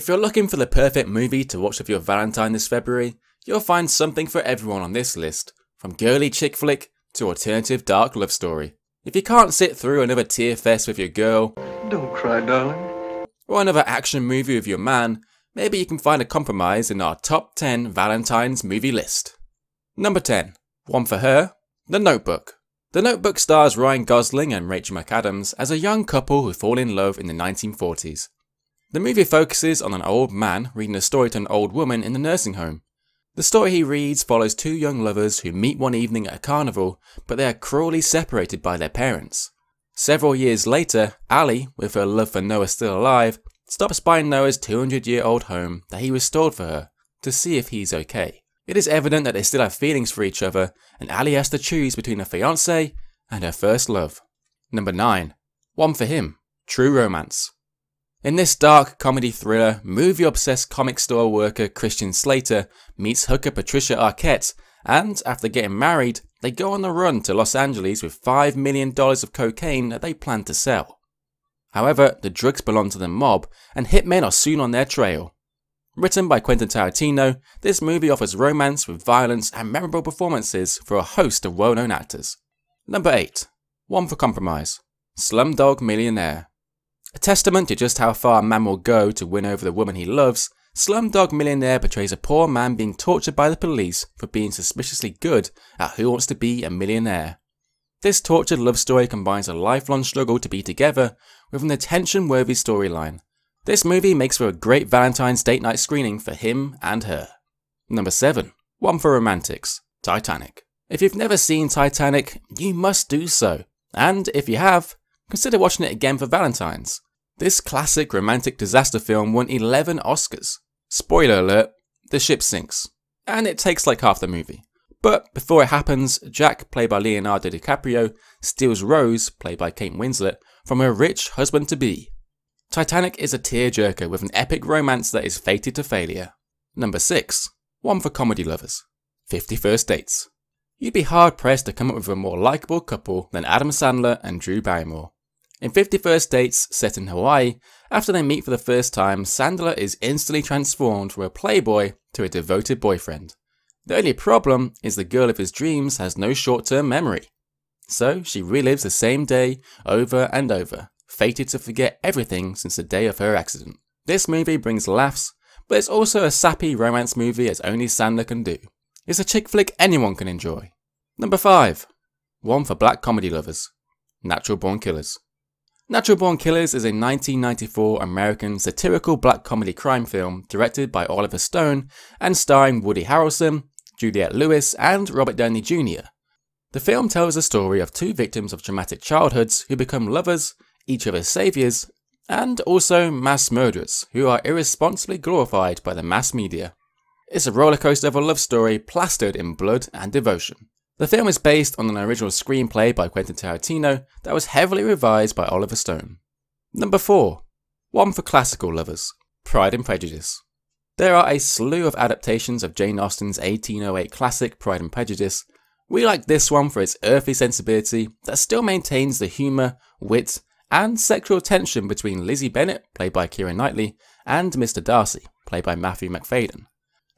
If you're looking for the perfect movie to watch with your Valentine this February, you'll find something for everyone on this list, from girly chick flick to alternative dark love story. If you can't sit through another tear fest with your girl, Don't cry, darling. or another action movie with your man, maybe you can find a compromise in our top 10 Valentine's movie list. Number 10. One for her, The Notebook. The Notebook stars Ryan Gosling and Rachel McAdams as a young couple who fall in love in the 1940s. The movie focuses on an old man reading a story to an old woman in the nursing home. The story he reads follows two young lovers who meet one evening at a carnival, but they are cruelly separated by their parents. Several years later, Allie, with her love for Noah still alive, stops by Noah's 200 year old home that he restored for her to see if he's okay. It is evident that they still have feelings for each other, and Allie has to choose between her fiance and her first love. Number 9. One for him True Romance. In this dark comedy thriller, movie obsessed comic store worker Christian Slater meets hooker Patricia Arquette, and after getting married, they go on the run to Los Angeles with $5 million of cocaine that they plan to sell. However, the drugs belong to the mob, and hitmen are soon on their trail. Written by Quentin Tarantino, this movie offers romance with violence and memorable performances for a host of well known actors. Number 8. One for Compromise Slumdog Millionaire. A testament to just how far a man will go to win over the woman he loves, Slumdog Millionaire portrays a poor man being tortured by the police for being suspiciously good at Who Wants to Be a Millionaire. This tortured love story combines a lifelong struggle to be together with an attention worthy storyline. This movie makes for a great Valentine's date night screening for him and her. Number 7. One for Romantics Titanic. If you've never seen Titanic, you must do so. And if you have, consider watching it again for Valentine's. This classic romantic disaster film won 11 Oscars. Spoiler alert, the ship sinks. And it takes like half the movie. But before it happens, Jack, played by Leonardo DiCaprio, steals Rose, played by Kate Winslet, from her rich husband to be. Titanic is a tearjerker with an epic romance that is fated to failure. Number 6. One for comedy lovers. 50 First Dates. You'd be hard pressed to come up with a more likeable couple than Adam Sandler and Drew Barrymore. In 50 First Dates, set in Hawaii, after they meet for the first time, Sandler is instantly transformed from a playboy to a devoted boyfriend. The only problem is the girl of his dreams has no short term memory. So she relives the same day over and over, fated to forget everything since the day of her accident. This movie brings laughs, but it's also a sappy romance movie as only Sandler can do. It's a chick flick anyone can enjoy. Number 5. One for black comedy lovers. Natural Born Killers. Natural Born Killers is a 1994 American satirical black comedy crime film directed by Oliver Stone and starring Woody Harrelson, Juliette Lewis, and Robert Downey Jr. The film tells the story of two victims of traumatic childhoods who become lovers, each other's saviors, and also mass murderers who are irresponsibly glorified by the mass media. It's a rollercoaster of a love story plastered in blood and devotion. The film is based on an original screenplay by Quentin Tarantino that was heavily revised by Oliver Stone. Number 4. One for classical lovers. Pride and Prejudice. There are a slew of adaptations of Jane Austen's 1808 classic Pride and Prejudice. We like this one for its earthy sensibility that still maintains the humour, wit, and sexual tension between Lizzie Bennet, played by Keira Knightley, and Mr. Darcy, played by Matthew Macfadyen.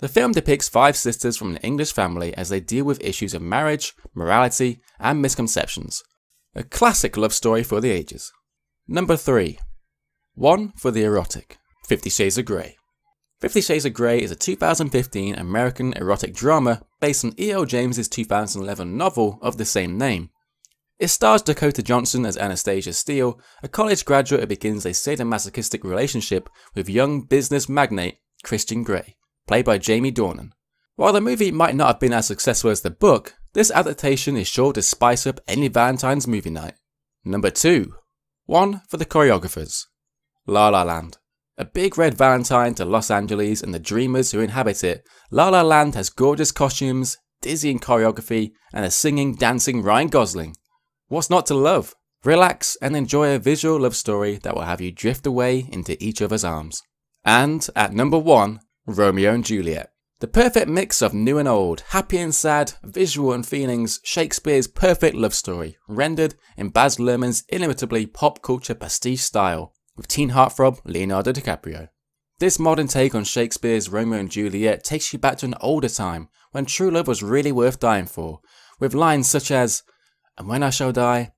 The film depicts five sisters from an English family as they deal with issues of marriage, morality, and misconceptions. A classic love story for the ages. Number 3. One for the erotic. Fifty Shades of Grey. Fifty Shades of Grey is a 2015 American erotic drama based on E.L. James's 2011 novel of the same name. It stars Dakota Johnson as Anastasia Steele, a college graduate who begins a sadomasochistic relationship with young business magnate Christian Grey, played by Jamie Dornan. While the movie might not have been as successful as the book, this adaptation is sure to spice up any Valentine's movie night. Number 2. One for the choreographers. La La Land. A big red Valentine to Los Angeles and the dreamers who inhabit it, La La Land has gorgeous costumes, dizzying choreography, and a singing, dancing Ryan Gosling. What's not to love? Relax and enjoy a visual love story that will have you drift away into each other's arms. And at number 1, Romeo and Juliet. The perfect mix of new and old, happy and sad, visual and feelings, Shakespeare's perfect love story, rendered in Baz Luhrmann's inimitably pop culture pastiche style, with teen heartthrob Leonardo DiCaprio. This modern take on Shakespeare's Romeo and Juliet takes you back to an older time when true love was really worth dying for, with lines such as, And when I shall die,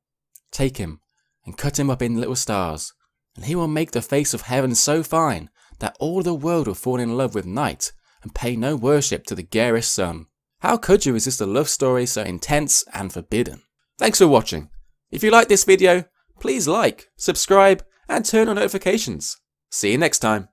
take him and cut him up in little stars, and he will make the face of heaven so fine that all the world will fall in love with night and pay no worship to the garish sun. How could you resist a love story so intense and forbidden? Thanks for watching. If you like this video, please like, subscribe, and turn on notifications. See you next time.